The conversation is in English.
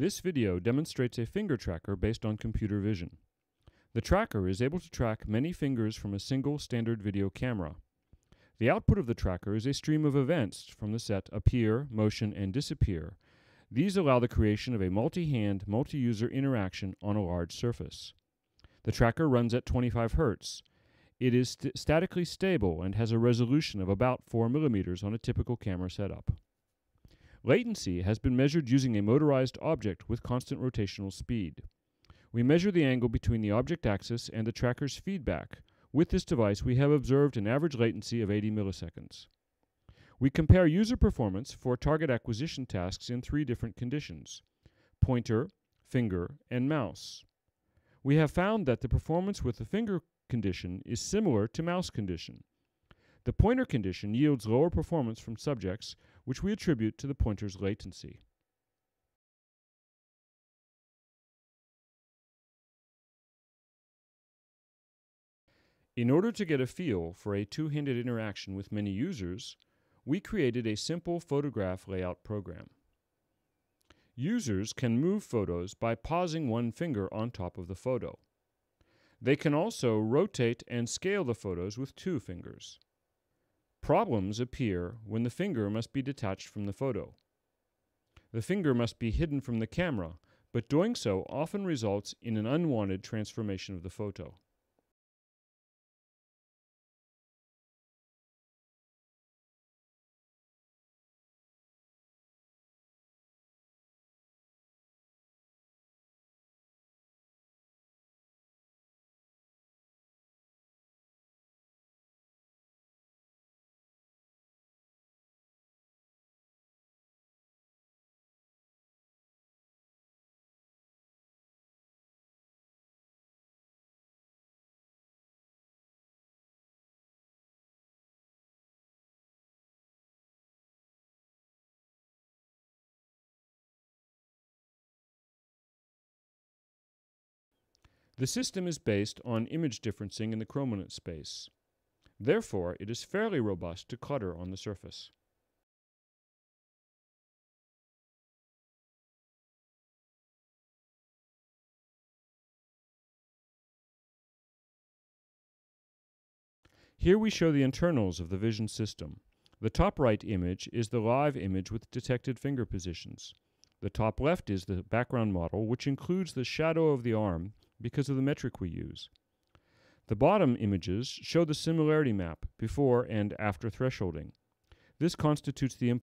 This video demonstrates a finger tracker based on computer vision. The tracker is able to track many fingers from a single standard video camera. The output of the tracker is a stream of events from the set appear, motion, and disappear. These allow the creation of a multi-hand, multi-user interaction on a large surface. The tracker runs at 25 Hz. It is st- statically stable and has a resolution of about 4 millimeters on a typical camera setup. Latency has been measured using a motorized object with constant rotational speed. We measure the angle between the object axis and the tracker's feedback. With this device, we have observed an average latency of 80 milliseconds. We compare user performance for target acquisition tasks in three different conditions pointer, finger, and mouse. We have found that the performance with the finger condition is similar to mouse condition. The pointer condition yields lower performance from subjects, which we attribute to the pointer's latency. In order to get a feel for a two-handed interaction with many users, we created a simple photograph layout program. Users can move photos by pausing one finger on top of the photo. They can also rotate and scale the photos with two fingers. Problems appear when the finger must be detached from the photo. The finger must be hidden from the camera, but doing so often results in an unwanted transformation of the photo. The system is based on image differencing in the chrominance space. Therefore, it is fairly robust to clutter on the surface. Here we show the internals of the vision system. The top right image is the live image with detected finger positions. The top left is the background model, which includes the shadow of the arm because of the metric we use. The bottom images show the similarity map before and after thresholding. This constitutes the